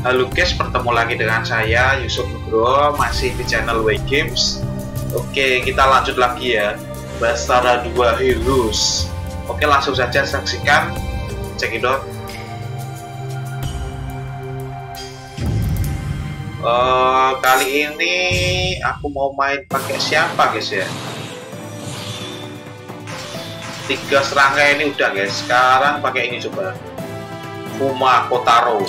Halo guys, bertemu lagi dengan saya Yusuf Nugroho masih di channel Way Games. Oke, kita lanjut lagi ya. Bastara 2 Heroes. Oke, langsung saja saksikan. Cekidot. Uh, kali ini aku mau main pakai siapa guys ya? Tiga serangga ini udah guys. Sekarang pakai ini coba. Kuma Kotaro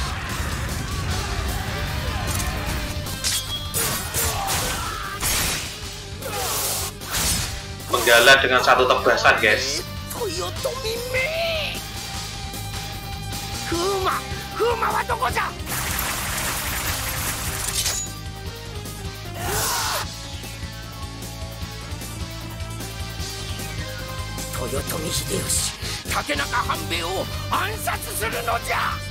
menggala dengan satu tebasan guys Kuma Kuma wa doko ja Toyotomi Hideyoshi 竹中半兵衛を暗殺するのじゃ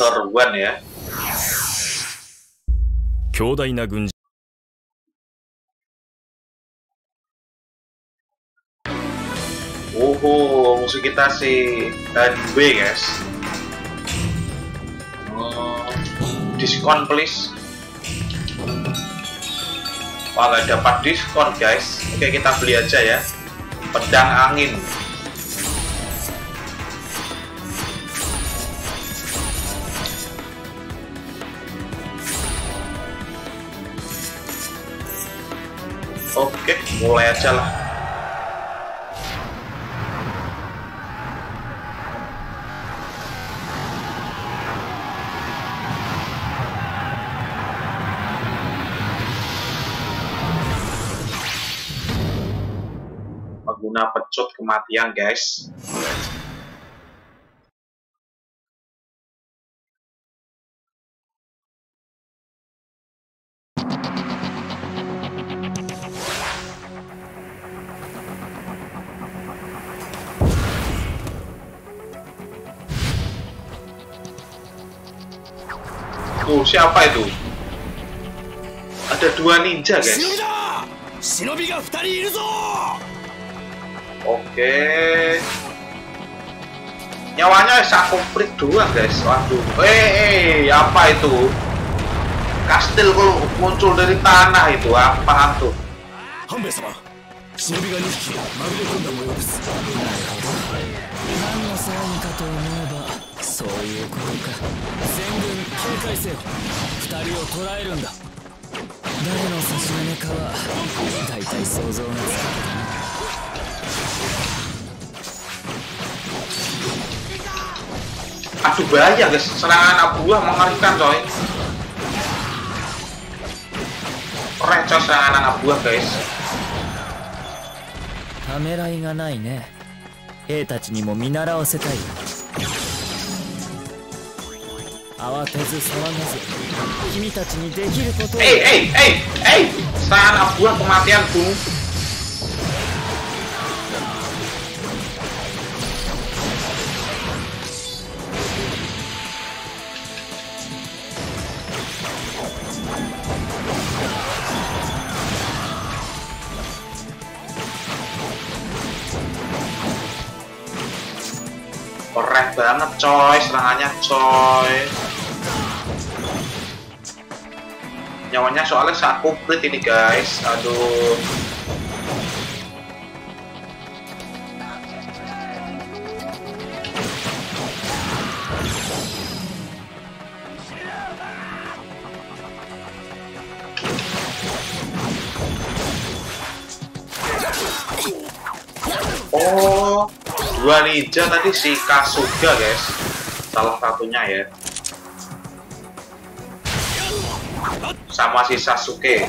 Sector One ya. Kyodaina Oh Oho, musuh kita si tadi B guys. Hmm, diskon please. Wah nggak dapat diskon guys. Oke kita beli aja ya. Pedang angin. Mulai aja lah. Pengguna pecut kematian, guys. Tuh, siapa itu? Ada dua ninja, guys. Oke. Nyawanya saya komplit dua, guys. Waduh. Eh, eh, apa itu? Kastil kalau muncul dari tanah itu apa tuh? 忍びが2匹まぐれ込んだ模様ですなるほど何の騒ぎかと思えばそういうことか全軍警戒せよ二人を捕らえるんだ誰の差し金かは大体想像がつく Aduh bahaya guys, serangan abu buah mengerikan coy Keren coy serangan anak buah guys ためらいがないね。兵たちにも見習わせたい。慌てず騒がず君たちにできること keren banget coy. Serangannya coy. Nyawanya soalnya saat komplit ini guys. Aduh. Oh, dua ninja tadi si Kasuga guys salah satunya ya sama si Sasuke.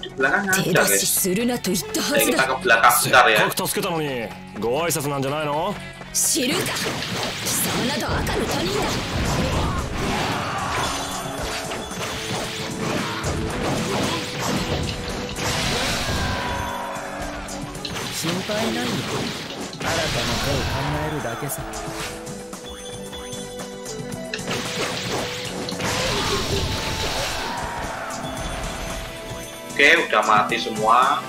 Di belakang ada guys. Jadi kita ke belakang sebentar ya. ご挨拶なんじゃないの知るか貴様など赤の他人だ 心配ないよ新たな手を考えるだけさ Oke, udah mati semua.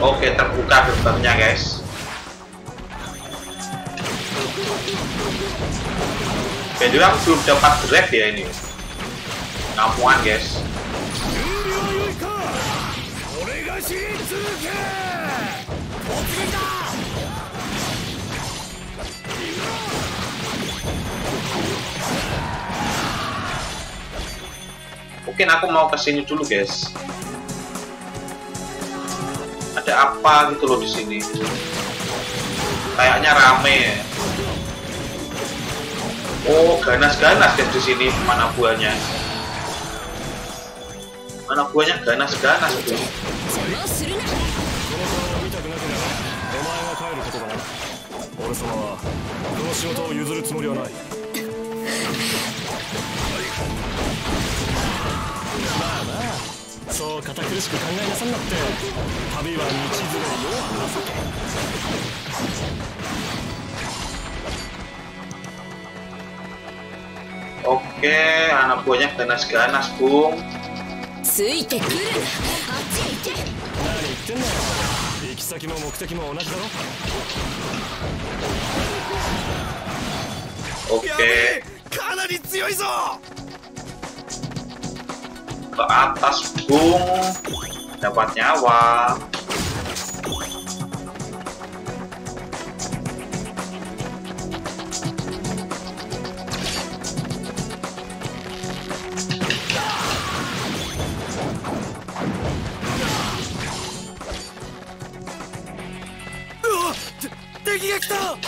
Oke terbuka gerbangnya guys. Jadi aku belum dapat grab ya ini. Ngamuan guys Mungkin aku mau ke sini dulu guys. Ada apa gitu loh di sini? Kayaknya rame. Oh ganas-ganas guys di sini mana buahnya mana buahnya ganas-ganas itu Oke, anak buahnya ganas-ganas, Bung. ついてくる。あっち行け何言ってんだよ行き先も目的も同じだろ。オッケーかなり強いぞ。ke atas ん dapat nyawa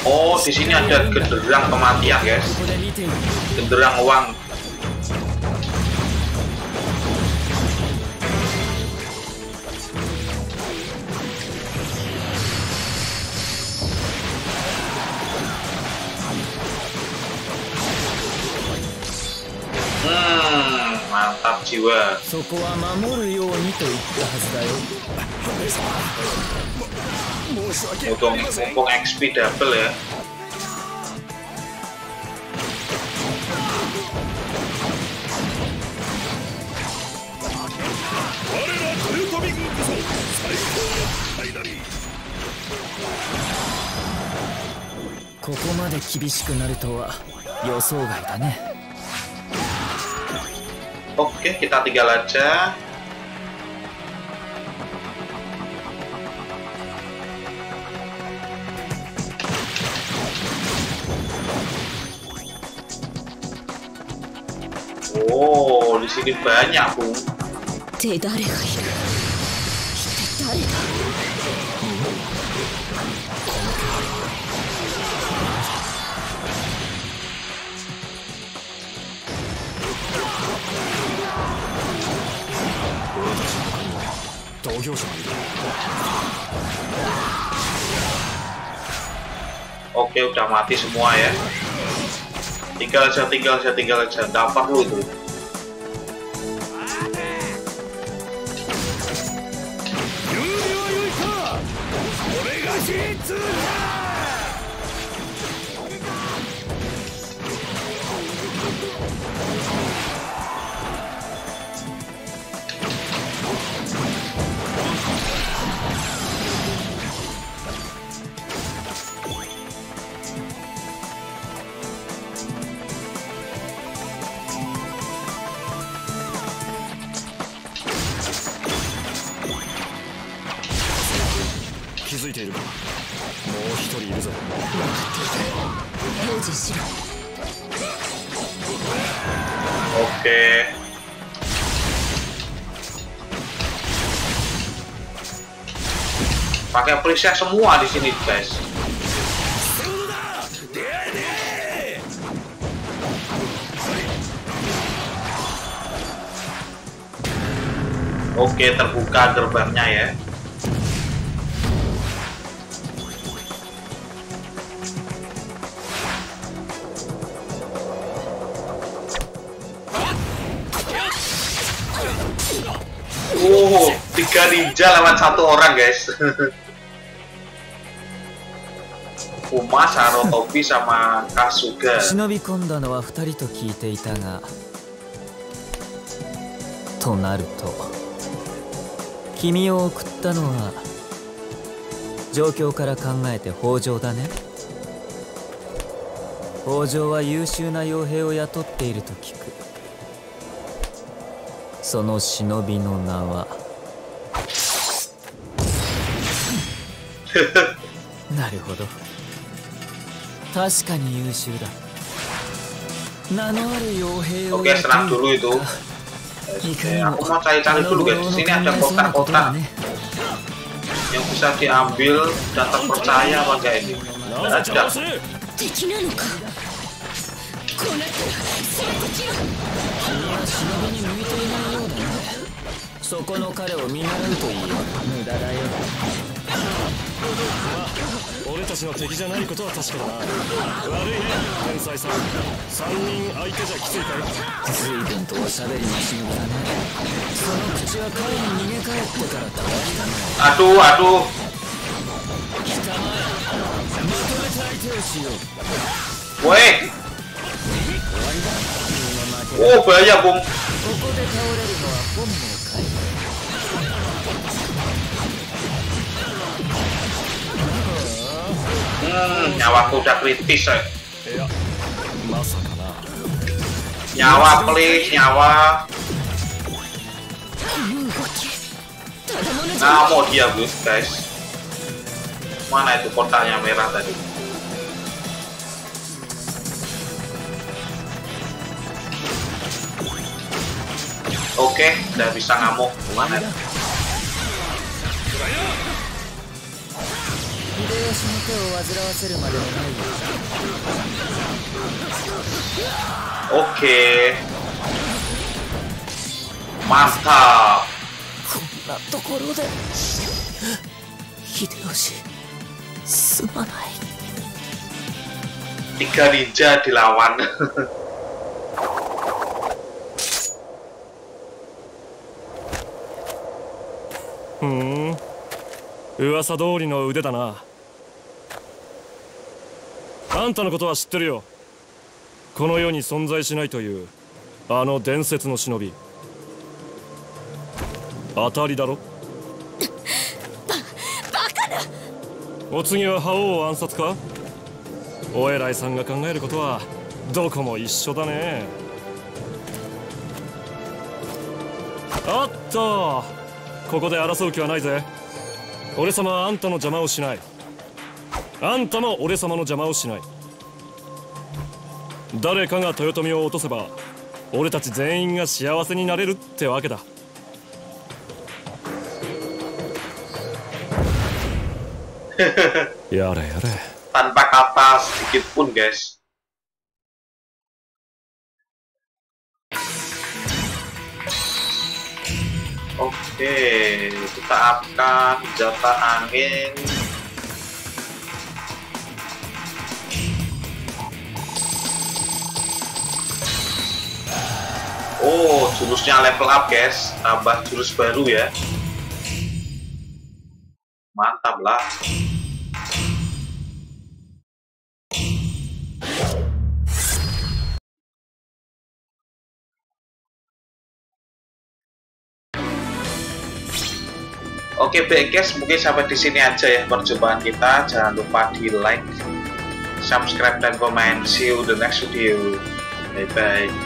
Oh, di sini ada genderang kematian, guys. Genderang uang mantap jiwa Mumpung, mumpung XP double ya. Koko まで厳しくなるとは予想外だね。Oke, kita tinggal aja. di sini banyak bu. Oke udah mati semua ya. Tinggal aja tinggal aja tinggal aja Dapat lu tuh Zuhai! Pakai perisai semua di sini, guys. Oke, terbuka gerbangnya ya. Oh, tiga ninja lawan satu orang, guys. こうマのトピサ忍び込んだのは二人と聞いていたがとなると君を送ったのは状況から考えて北条だね。北条は優秀な傭兵を雇っていると聞く。その忍びの名は なるほど。確かに優秀だ名のある傭兵を Oke, senang dulu itu. Oke, aku mau cari-cari dulu guys. Di sini ada kotak-kotak yang bisa diambil dan terpercaya apa enggak ini? Nggak ada. 敵なのかこうなったら連 俺たちの敵じゃないことは確かだな。悪いね天才さん。3人相手じゃきついかい随分とおしゃべりな忍だねその口は彼に逃げ帰ってからだあとあと。汚いまとめて相手をしよう。おい。おおこれじゃボン。nyawa nyawaku udah kritis ya. Nyawa please, nyawa. Nah, mau dia guys. Mana itu kotaknya merah tadi? Oke, udah bisa ngamuk. Mana? 秀吉の手を煩わせるまでもないよ Oke. Mantap. こんなところで秀吉すまない Tiga ninja dilawan. ふーん 噂通りの腕だなあんたのことは知ってるよ。この世に存在しないというあの伝説の忍び。当たりだろ？バカな！お次は覇王暗殺か？お偉いさんが考えることはどこも一緒だね。おっと！ここで争う気はないぜ。俺様はあんたの邪魔をしないあんたも俺様の邪魔をしない誰かが豊臣を落とせば俺たち全員が幸せになれるってわけだやれやれ Tanpa kata sedikit pun, guys. Oke, kita akan senjata angin. Oh, jurusnya level up, guys. Tambah jurus baru ya. Mantap lah. Oke baik guys, mungkin sampai di sini aja ya perjumpaan kita. Jangan lupa di like, subscribe dan komen. See you the next video. Bye bye.